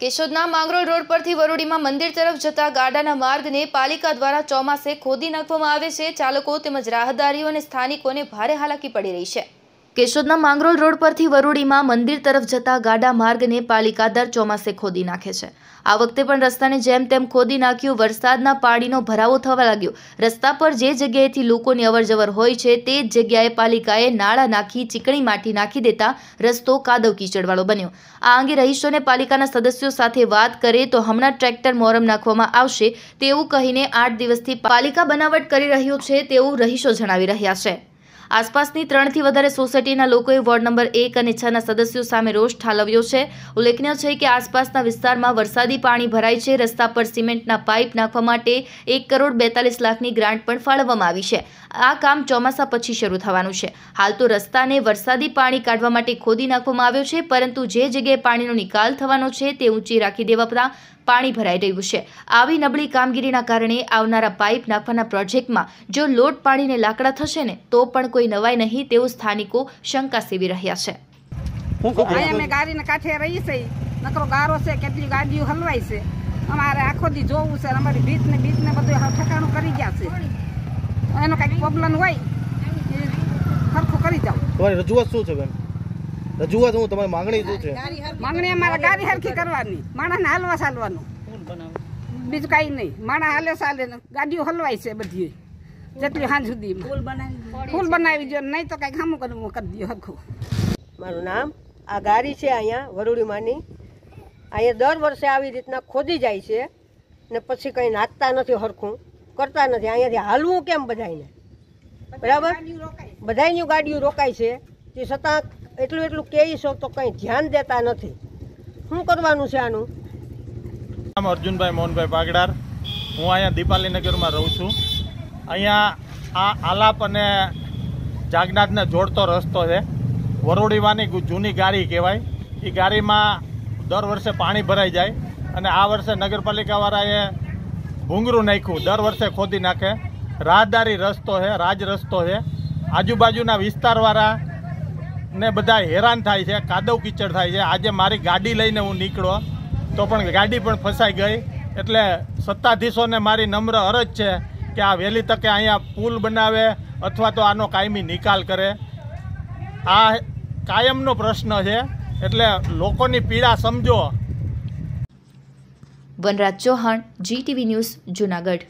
કેશોદના Mangrol road પરથી વરોડીમાં મંદિર તરફ જતા ગાડાના માર્ગને પાલિકા દ્વારા ચોમાસે ખોદી નાખવામાં આવે છે. ચાલકો તેમજ રાહદારીઓ અને સ્થાનિકોને ભારે હાલાકી પડી રહી છે. કેશોદના માંગરોળ રોડ પરથી વરુડીમાં મંદિર તરફ જતા ગાડા માર્ગને પાલિકા દર ચોમાસે ખોદી નાખે છે. આ વખતે પણ રસ્તાને જેમ તેમ ખોદી નાખ્યું, વરસાદના પાણીનો ભરાવો થવા લાગ્યો. રસ્તા પર જે જગ્યાએથી લોકોની અવરજવર હોય છે, તે જ જગ્યાએ પાલિકાએ નાળા નાખી, ચીકણી માટી નાખી દેતા રસ્તો કાદવ કીચડવાળો બન્યો. આ અંગે રહીશોને પાલિકાના સદસ્યો સાથે વાત કરે તો હમણાં ટ્રેક્ટર મોરમ નાખવામાં આવશે તેવું કહીને આઠ દિવસથી પાલિકા બનાવટ કરી રહ્યું છે તેવું રહીશો જણાવી રહ્યા છે. આસપાસની ત્રણથી વધારે સોસાયટીના લોકોએ વોર્ડ નંબર એક અને છના સદસ્યો સામે રોષ ઠાલવ્યો છે. ઉલ્લેખનીય છે કે આસપાસના વિસ્તારમાં વરસાદી પાણી ભરાય છે. રસ્તા પર સિમેન્ટના પાઇપ નાખવા માટે એક કરોડ બેતાલીસ લાખની ગ્રાન્ટ પણ ફાળવવામાં આવી છે. આ કામ ચોમાસા પછી શરૂ થવાનું છે. હાલ તો રસ્તાને વરસાદી પાણી કાઢવા માટે ખોદી નાખવામાં આવ્યો છે, પરંતુ જે જગ્યાએ પાણીનો નિકાલ થવાનો છે તે ઊંચી રાખી દેવાતા પાણી ભરાઈ રહ્યું છે. આવી નબળી કામગીરીના કારણે આવનારા પાઇપ નાખવાના પ્રોજેક્ટમાં જો લોટ પાણીને લાકડા થશે ને તો પણ કોઈ નવાય નહીં તેવું સ્થાનિકો શંકા સેવી રહ્યા છે. હું કહું અહીંયા અમે ગાડીને કાંઠે રહી છે નકરો ગારો છે કેટલી ગાડીઓ હલવાય છે. અમારે આખો દી જોવું છે અમારી ભીત ને બીત ને બધું ઠેકાણું કરી ગયા છે. એનો કંઈક પ્રોબ્લેમ હોય એ સરખું કરી જાઓ. તમારી રજૂઆત શું છે બેન? રજૂઆત હું તમારી માંગણી શું છે? માંગણી અમારા ગાડી હરખી કરવાની. માણસને હાલવા ચાલવાનું. બીજું કાંઈ નહીં. માણસ હાલે ચાલે ગાડીઓ હલવાય છે બધી. જેટલી સાંજ સુધી ફૂલ બનાવી દો નહીં તો કાંઈક સામું કરવું કરી દો હરખું. મારું નામ આ ગાડી છે અહીંયા વરુડીમાંની. અહીંયા દર વર્ષે આવી રીતના ખોદી જાય છે ને પછી કંઈ નાખતા નથી હરખું. કરતા નથી. અહીંયાથી હાલવું કેમ બધાને બરાબર? બધાયની ગાડીઓ રોકાય છે. તે છતાં એટલું એટલું કહી છો તો કંઈ ધ્યાન દેતા નથી. શું કરવાનું છે આનું? નામ અર્જુનભાઈ મોહનભાઈ પાગડાર હું અહીંયા દીપાલી નગરમાં રહું છું. અહીંયા આ આલાપ અને જાગનાથને જોડતો રસ્તો છે. વરોડીવાની જૂની ગાડી કહેવાય. એ ગાડીમાં દર વર્ષે પાણી ભરાઈ જાય અને આ વર્ષે નગરપાલિકાવાળાએ ભૂંગરું નાખ્યું. દર વર્ષે ખોદી નાખે. રાહદારી રસ્તો છે, રાજ રસ્તો છે. આજુબાજુના વિસ્તારવાળા ને બધા હેરાન થાય છે, કાદવ કીચડ થાય છે. આજે મારી ગાડી લઈને હું નીકળો, તો પણ ગાડી પણ ફસાઈ ગઈ. એટલે સત્તાધીશોને મારી નમ્ર અરજ છે કે આ વહેલી તકે અહીંયા પુલ બનાવે અથવા તો આનો કાયમી નિકાલ કરે. આ કાયમનો પ્રશ્ન છે, એટલે લોકોની પીડા સમજો. Vanraj Chauhan GTV news, Junagadh.